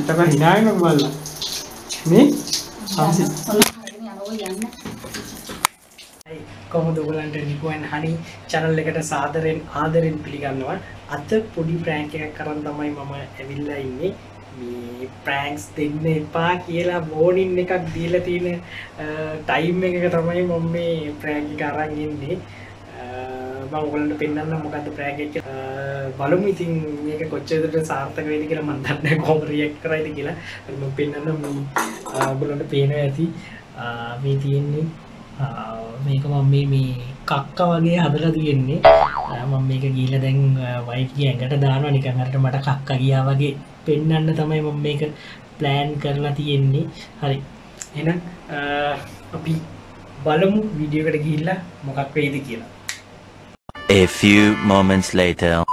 එතක හිනාගෙන බලලා මේ සම්සි කොහොමද ඔයගලන්ට නිකුවන් හනි channel එකට සාදරෙන් ආදරෙන් පිළිගන්නවා. අද පොඩි prank එකක් කරන් තමයි මම ඇවිල්ලා ඉන්නේ. මේ pranks දෙන්න එපා කියලා warning එකක් දීලා තියෙන ටයිම් එකක තමයි මම මේ prank එක අරන් ඉන්නේ. මම ඔයගලන්ට පෙන්වන්න මොකද්ද prank එක බලමු ඉතින් මේක කොච්චර දුරට සාර්ථක වෙයිද කියලා මම දන්නේ නැහැ. කොහොම රියැක්ට් කරයිද කියලා. මම පෙන්වන්න මේ ඔයගලන්ට පේනවා ඇති. මේ තියෙන්නේ මේක මම මේ මේ කක්ක වගේ හදලා තියෙන්නේ. මම මේක ගීල දැන් වයිට්ගේ ඇඟට දානවා. නිකන් හරියට මට කක්ක ගියා වගේ පෙන්වන්න තමයි මම මේක ප්ලෑන් කරලා තියෙන්නේ. හරි. එහෙනම් අපි බලමු වීඩියෝ එකට ගිහිල්ලා මොකක් වෙයිද කියලා. A few moments later.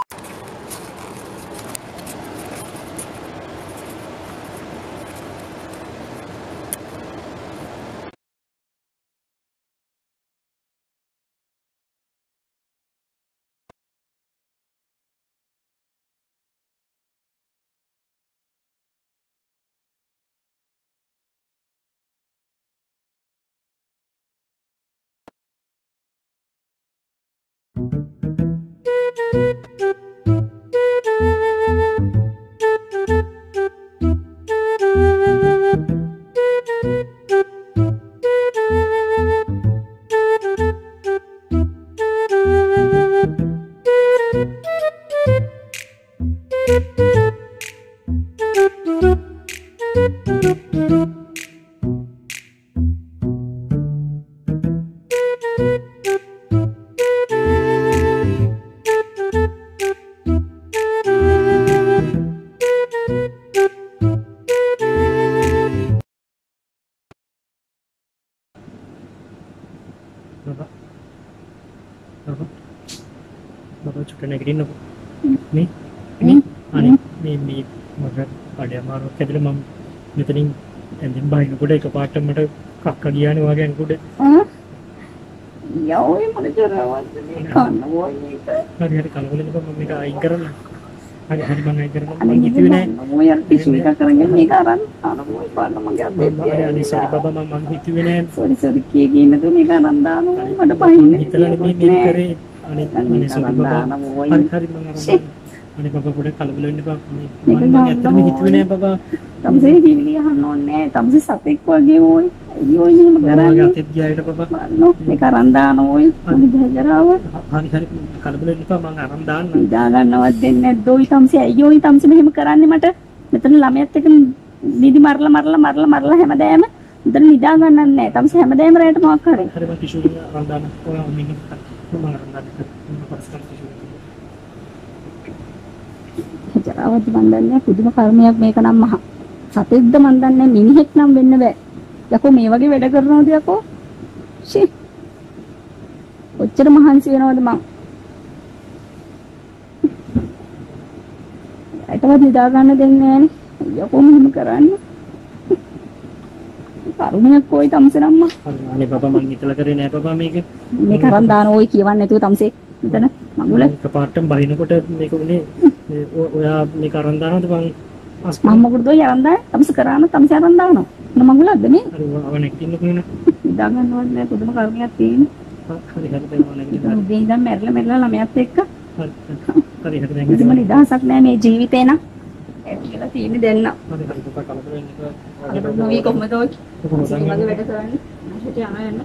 Bapak. Bapak. Bapak චුට්ට නැගිටින්නකෝ. මේ මේ අනේ මේ මේ මට බඩ අමාරුවක් හැදලා මම මෙතනින් ඇඳින් බහිනකොට එකපාරට මට කක්ක ගියානේ වගේ අන්කුඩ. යෝයි මට ජරාවත් මේ කන්න ඕයි ඒක. හරි හරි කලබල වෙනකොට මම මේක අයින් කරන්න. හරි හරි මම අයින් කරනවා. අනේ මම හිතුවේ නෑ. මොය අර පිසු එක කරගෙන මේක අරන් අර මොයි බලන්න මගේ මම හරි අනේ සෝරි අතේ. බබා මම මම හිතුවේ නෑ. සෝරි සෝරි කිය කිය නේද මේක අරන් දානවා මට බහින්න. හිතලා නෙමෙයි මේ කරේ. අනේ අනේ සෝරි බබා. මොයි. හරි හරි මම අරන් අනේ බබා පොඩ්ඩක් කලබල වෙන්න එපා. මේ මම ඇත්තටම හිතුවේ නෑ බබා. තමසේ ජීවිතය අහන්න ඕනේ තමසේ සතෙක් වගේ ඕයි. අයියෝ එහෙම කරන්නේ. අතෙත් ගියායට බබා. බලන්න මේක අරන් දාන ඕයි. මගේ ජරාව හරි හරි කලබල වෙන්න එපා මම අරන් දාන්න. නිදා ගන්නවත් දෙන්නේ නැද්ද ඔයි තමසේ අයියෝයි තමසේ මෙහෙම කරන්නේ මට. මෙතන ළමයාත් එක්ක නිදි මරලා මරලා මරලා මරලා හැමදාම මෙතන නිදා ගන්නන්නේ නැහැ. තමසේ හැමදාම රැයට මොකක් කරේ. හරි මම එක අරන් දාන්න. ඔයා මිනිහ මම අරන් දාන්න. ජරාවත් මන් දන්නේ පුදුම කර්මයක් මේක නම් මහ. සතෙක්ද මන් දන්නේ මිනිහෙක් නම් වෙන්න බෑ. යකෝ මේ වගේ වැඩ කරනවද යකෝ? ෂි. ඔච්චර මහන්සි වෙනවද මං? ඇටවත් නිදා ගන්න දෙන්නේ නෑනේ යකෝ මෙහෙම කරන්න? කරුණයක් කොයි තමසේ නම්මා හරි අනේ බබා මං හිතලා කරේ නෑ බබා මේක. මේ කරන් දාන ඔය කියවන්නේ නැතුව තමසේ. මෙතන මඟුල එකපාරටම බහිනකොට මේක උනේ ඔයා මං අස් මම මොකටද ඔය අරන් දාන්නේ? තමසේ කරාන තමසේ අරන් දානවා. මොන මඟුලක්ද මේ? හරි ඔයාව නැගිටින්නකෝ නේ. නිදා ගන්නවත් නෑ. පුදුම කරුණයක් උදේ ඉඳන් මැරලා මැරලා ළමයාත් එක්ක. කිසිම නිදහසක් නෑ මේ ජීවිතේ නම්. ඇවිල්ලා තියෙන්නේ දැන් නම්. හරි හරි බබා කලබල වෙන්න එපා. අර නොවි මේ? වගේ වැඩ කරන්නේ? යන්න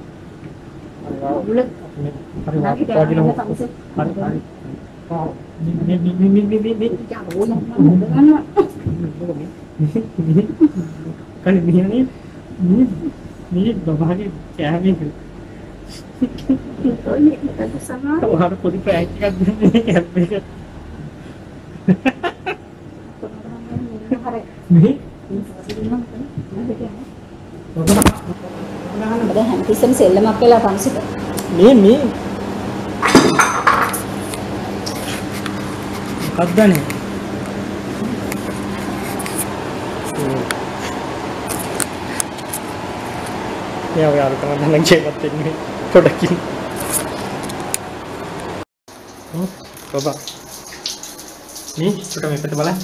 හරි ඔයා- මුල හරි ඔයා නැගිට වාඩිලා යන්න හො- තමසේ හරි හරි. ආ මේ මේ මේ මේ මේ මේ යකෝ යන්න ගන්නවා කල් මියනේ මේ මේ බබාගේ කෑමේ ඔය මේකට සමා ඔයාට පොඩි ප්‍රෑන්ක් එකක් දෙන්නේ කැප් එක හරි මේ බබා බද හැමතිස්සෙම සෙල්ලමක් වෙලා තමසිට මේ මේ මොකක්දනේ යා ඔයාලා තමයි නම් ජීවත් වෙන්නේ පොඩකින්. ඔව් බබා මේ චුට්ට මේකට බලන්න.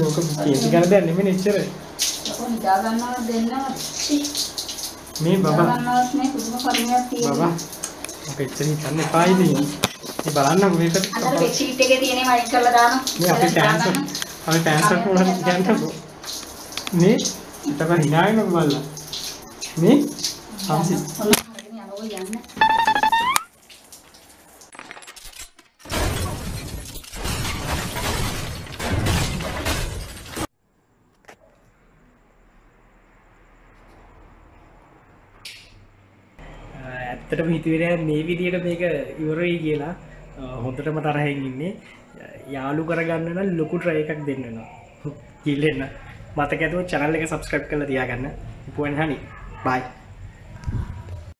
යෝක කේති කර දෙයක් නෙමෙයි එච්චර ඔක එච්චර හිතන්න එපා ඉතින්. මේ බලන්න මේක. අතර බෙඩ්ෂීට් එකේ තියෙන වයින් කරලා දානවා. මේ අපේ ටෑන්ස් අපි ටෑන්ස් එක උනන කියන්නකෝ. මේ ඉතක hina වෙනක බලලා මේ? සම්සි ඔන්න හරියනේ යනවා යන්න ඇත්තටම හිතුවේ නෑ මේ විදියට මේක ඉවරයි කියලා. අ, හොඳටම තරහෙන් ඉන්නේ. යාලු කරගන්න නම් ලොකු ට්‍රයි එකක් දෙන්න වෙනවා. කිල්ලෙන්න මතක ඇතුව channel එක subscribe කරලා තියාගන්න. ඉපුවන් හනි bye.